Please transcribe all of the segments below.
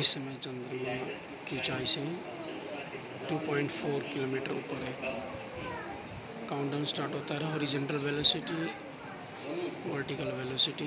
इस समय चंद्रमा की ऊंचाई से 2.4 किलोमीटर ऊपर है। काउंटडाउन स्टार्ट होता है हॉरिजेंटल वेलोसिटी वर्टिकल वेलोसिटी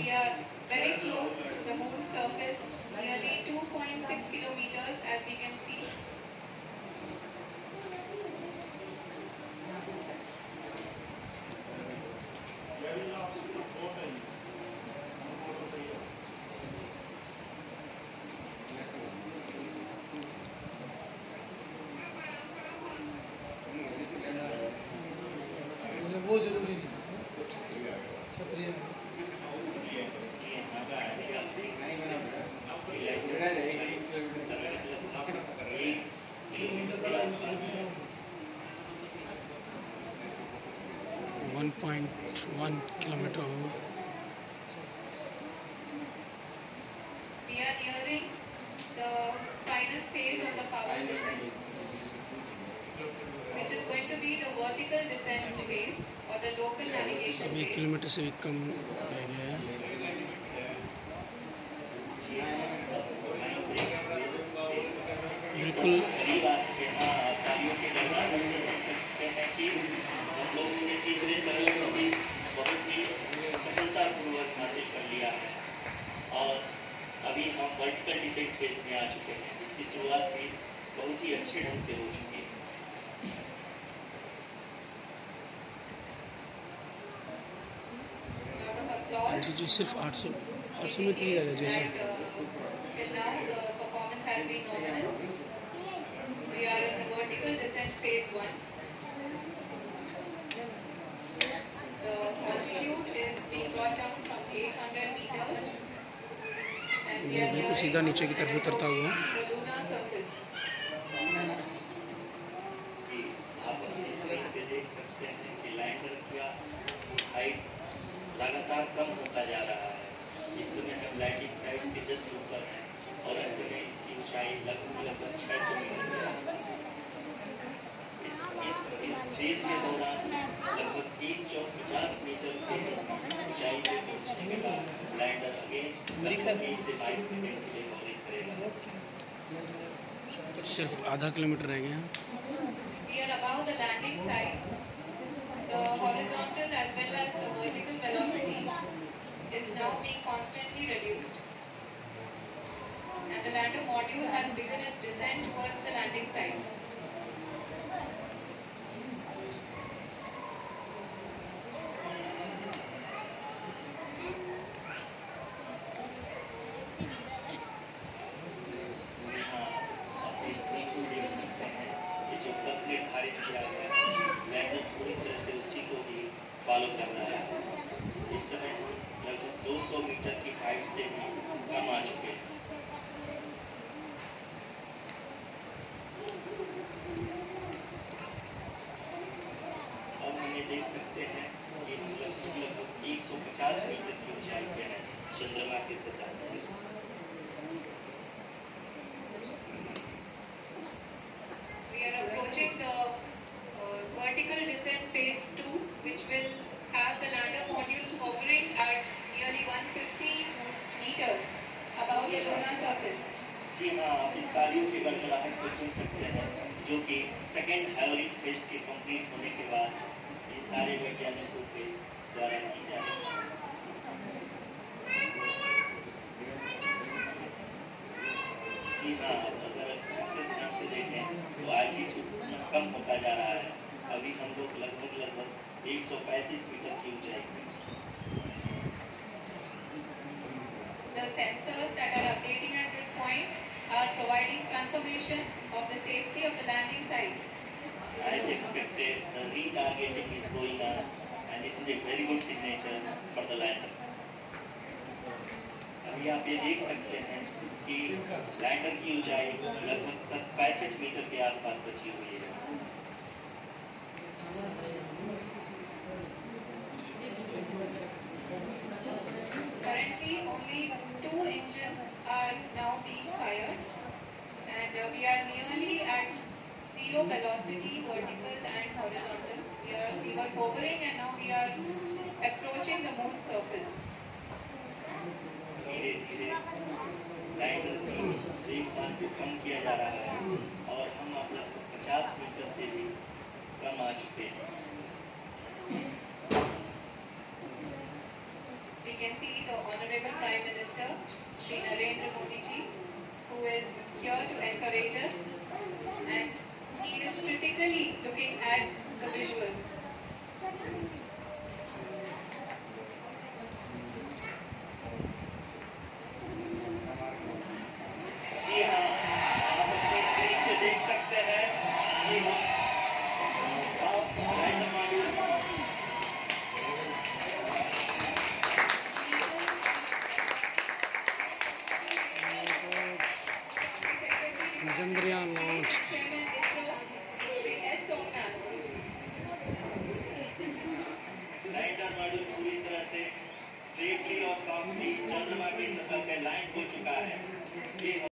वो जरूरी नहीं क्षत्रिय वन पॉइंट वन किलोमीटर हो We are nearing the final phase of the power descent, which is going to be the vertical descent phase अभी किलोमीटर से भी कम रह गया है। बिल्कुल। जी जी सिर्फ़ 800 800 सौ में क्लियर है जैसे तो सीधा नीचे की तरफ़ उतरता हुआ लगातार कम होता जा रहा है। इस समय हम लैंडिंग साइड के जस्ट ऊपर हैं और ऐसे में इसकी ऊंचाई लगभग लगभग छः सौ मीटर इस इस इस फ़ेज़ के दौरान लगभग तीन सौ पचास मीटर के ऊंचाई पे पहुँचने के बाद लैंडर अगेन बीस से बाईस सेकेंड के लिए कवरेज करेगा सिर्फ़ आधा किलोमीटर रह गया है। The horizontal as well as the vertical velocity is now being constantly reduced. And the lander module has begun its descent towards the landing site. की। आ चुके हैं अब हम देख सकते हैं कि लगभग एक सौ पचास मीटर की ऊंचाई पे है, चंद्रमा की सतह जी कार्यों की गड़बड़ाहट को सुन सकते हैं, जो कि सेकेंड हेलोरिक फ़ेज़ के कंप्लीट होने के बाद ये सारे वैज्ञानिकों के द्वारा की जाएगी जी हाँ अगर ध्यान से देखें तो आज एल्टीट्यूड कम होता जा रहा है। अभी हम लोग लगभग लगभग 135 मीटर की ऊंचाई The sensors that are updating at this point are providing confirmation of the safety of the landing site. As expected, the retargeting is going on and this is a very good signature for the lander. अभी आप ये देख सकते हैं कि lander की ऊंचाई लगभग पैंसठ मीटर के आसपास बची हुई है we are nearly at zero velocity, vertical and horizontal. We, are, we were hovering and now we are approaching the moon surface.